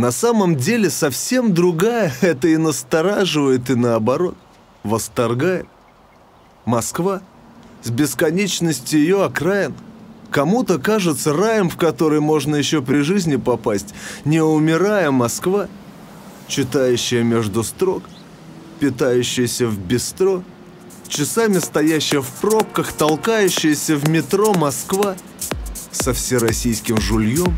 На самом деле совсем другая, это и настораживает, и наоборот, восторгает. Москва. С бесконечностью ее окраин. Кому-то кажется раем, в который можно еще при жизни попасть, не умирая Москва, читающая между строк, питающаяся в бистро, часами стоящая в пробках, толкающаяся в метро Москва со всероссийским жульем